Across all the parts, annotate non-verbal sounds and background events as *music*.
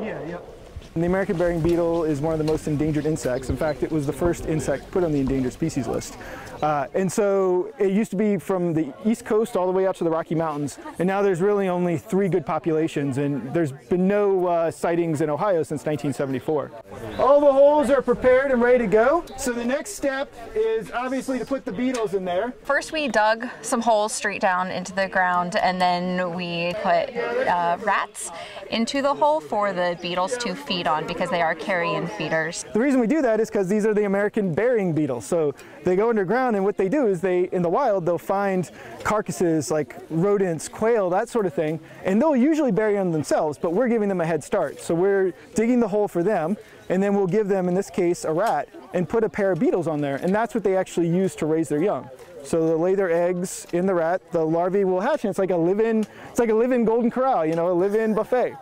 Yeah, yep. The American burying beetle is one of the most endangered insects. In fact, it was the first insect put on the endangered species list. Uh, and so it used to be from the east coast all the way out to the Rocky Mountains. And now there's really only three good populations. And there's been no uh, sightings in Ohio since 1974. All the holes are prepared and ready to go. So the next step is obviously to put the beetles in there. First, we dug some holes straight down into the ground, and then we put uh, rats into the hole for the beetles to feed on because they are carrion feeders. The reason we do that is because these are the American burying beetles. So they go underground and what they do is they, in the wild, they'll find carcasses like rodents, quail, that sort of thing, and they'll usually bury them themselves, but we're giving them a head start. So we're digging the hole for them, and then we'll give them, in this case, a rat, and put a pair of beetles on there, and that's what they actually use to raise their young. So they'll lay their eggs in the rat, the larvae will hatch, and it's like a live-in, it's like a live-in Golden Corral, you know, a live-in buffet.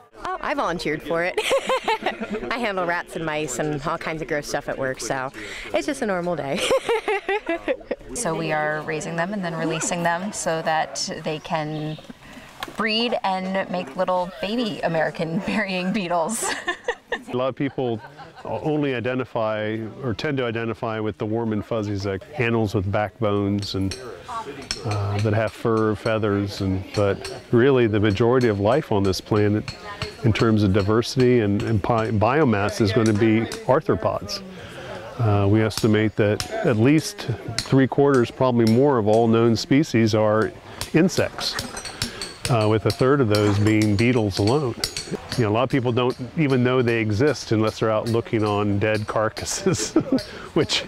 I volunteered for it. *laughs* I handle rats and mice and all kinds of gross stuff at work, so it's just a normal day. *laughs* so we are raising them and then releasing them so that they can breed and make little baby American *laughs* burying beetles. a lot of people only identify or tend to identify with the warm and fuzzies like animals with backbones and uh, that have fur, feathers, and but really the majority of life on this planet in terms of diversity and, and biomass is going to be arthropods. Uh, we estimate that at least three quarters, probably more of all known species are insects, uh, with a third of those being beetles alone. You know, a lot of people don't even know they exist unless they're out looking on dead carcasses, *laughs* which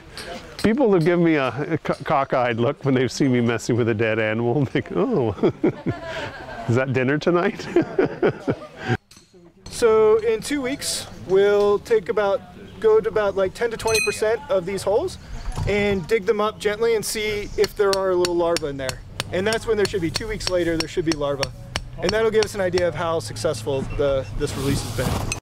people have given me a, a cockeyed look when they've seen me messing with a dead animal. *laughs* They think, oh, *laughs* is that dinner tonight? So in two weeks, we'll take about, go to about like 10 to 20% of these holes and dig them up gently and see if there are little larvae in there. And that's when there should be, two weeks later, there should be larvae. And that'll give us an idea of how successful the, this release has been.